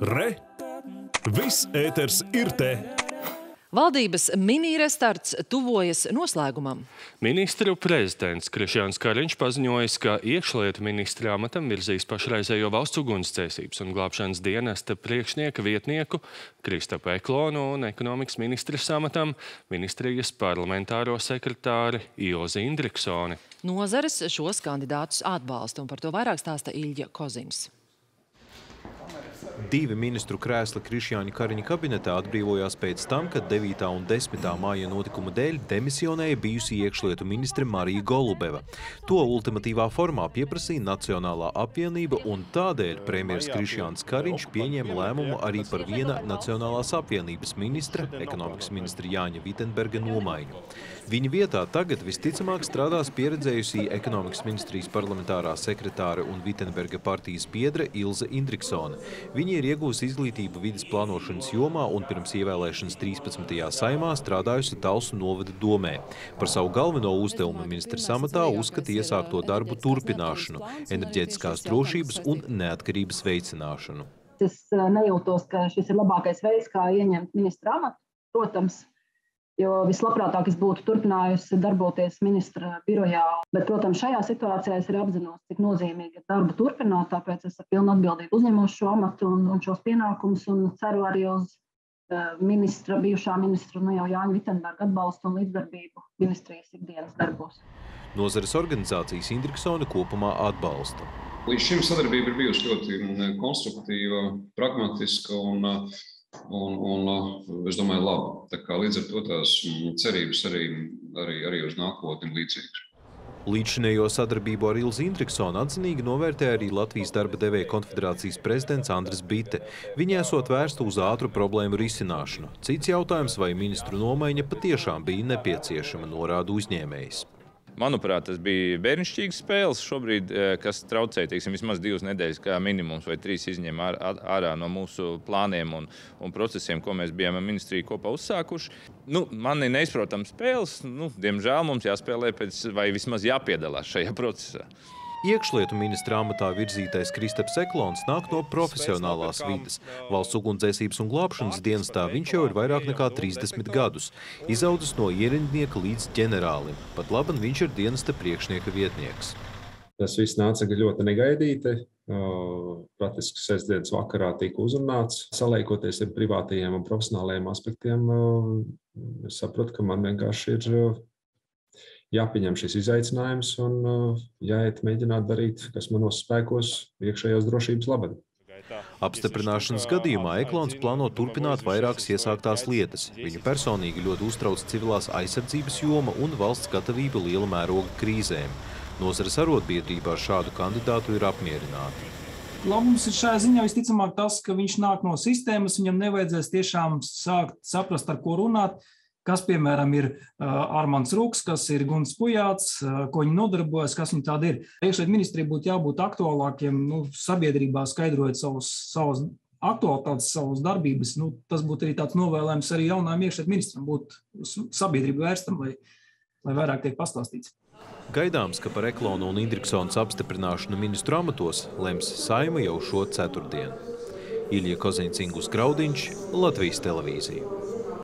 Re! Viss ēters ir te! Valdības mini-restarts tuvojas noslēgumam. Ministru prezidents Krišjāns Kariņš paziņojis, ka iekšlietu ministra amatam virzīs pašreizējo valsts ugunsdzēsības un glābšanas dienesta priekšnieka vietnieku Kristapu Eklonu un ekonomikas ministras amatam ministrijas parlamentāro sekretāri Iozi Indriksoni. Nozares šos kandidātus atbalsta, un par to vairāk stāsta Ilģa Kozins. Divi ministru krēsli Krišjāņa Kariņa kabinetā atbrīvojās pēc tam, kad 9. un 10. māja notikuma dēļ demisionēja bijusi iekšlietu ministre Marija Golubeva. To ultimatīvā formā pieprasīja Nacionālā apvienība un tādēļ premjers Krišjāns Kariņš pieņēma lēmumu arī par viena Nacionālās apvienības ministra, ekonomikas ministra Jāņa Vitenberga nomaiņu. Viņa vietā tagad visticamāk strādās pieredzējusī ekonomikas ministrijas parlamentārā sekretāre un Vitenberga partijas biedre Ilze Indriksone. Viņa ir iegūsi izglītību vidas plānošanas jomā un pirms ievēlēšanas 13. saimā strādājusi Talsu novada domē. Par savu galveno uzdevumu ministra samatā uzskata iesākto darbu turpināšanu, enerģētiskās drošības un neatkarības veicināšanu. Es eh, nejūtos, ka šis ir labākais veids, kā ieņemt ministra amatu. Protams, jo vislabprātāk es būtu turpinājusi darboties ministra birojā. Bet, protams, šajā situācijā es arī apzinos, cik nozīmīgi ir darbu turpināt, tāpēc es ar pilnu atbildību uzņemos šo amatu un, un šos pienākumus un ceru arī uz uh, ministra, bijušā ministra, nu jau Jāņa Vitenberga atbalstu un līdzdarbību ministrijas ikdienas darbos. Nozares organizācijas Indriksona kopumā atbalsta. Līdz šim sadarbība ir bijusi ļoti mm, konstruktīva, pragmatiska un uh, Un, un uh, es domāju, labi. Līdz ar to tās cerības arī, arī, arī uz nākotni līdzīgas. Līdzšinējo sadarbību ar Ilzi Indriksonu atzinīgi novērtē arī Latvijas darba devēja konfederācijas prezidents Andris Bite. Viņa esot vērsta uz ātru problēmu risināšanu. Cits jautājums, vai ministru nomaiņa patiešām bija nepieciešama, norāda uzņēmējs. Manuprāt, tas bija bērnišķīgs spēles šobrīd, eh, kas traucēja teiksim, vismaz divas nedēļas, kā minimums, vai trīs izņēma ārā no mūsu plāniem un, un procesiem, ko mēs bijām ar ministriju kopā uzsākuši. Nu, man ir neizprotams spēles. Nu, diemžēl mums jāspēlē pēc, vai vismaz jāpiedalās šajā procesā. Iekšlietu ministra amatā virzītais Kristaps Eklons nāk no profesionālās vides. Valsts ugunsdzēsības un glābšanas dienestā viņš jau ir vairāk nekā 30 gadus. Izaudzis no ierindnieka līdz ģenerālim. Pat laban viņš ir dienesta priekšnieka vietnieks. Tas viss nāca ļoti negaidīti. Praktiski sestdienas vakarā tika uzrunāts. Saliekoties ar privātajiem un profesionālajiem aspektiem, es saprotu, ka man vienkārši ir jāpieņem šis izaicinājums un uh, jāiet mēģināt darīt, kas manos spēkos iekšējās drošības labad. Apstiprināšanas gadījumā Eklons plāno turpināt vairākas iesāktās lietas. Viņu personīgi ļoti uztrauc civilās aizsardzības joma un valsts gatavība liela mēroga krīzēm. Nozares arotbiedrībā šādu kandidātu ir apmierināti. Labums ir šajā ziņā visticamāk tas, ka viņš nāk no sistēmas, viņam nevajadzēs tiešām sākt saprast, ar ko runāt, kas, piemēram, ir Armāns Rūks, kas ir Guns Pujāts, ko viņi nodarbojas, kas viņi tādi ir. Iekšļiet ministrija būtu jābūt aktuālākiem nu, sabiedrībā, skaidrojot savus, savus aktualitātes, savas darbības. Nu, tas būtu arī tāds novēlējums arī jaunajam iekšļiet ministram būt sabiedrību vērstam, lai, lai vairāk tiek pastāstīts. Gaidāms, ka par Eklonu un Indriksonas apstiprināšanu ministru amatos lems Saima jau šo ceturtdienu. Ilija Koziņcingus Graudiņš, Latvijas televīzija.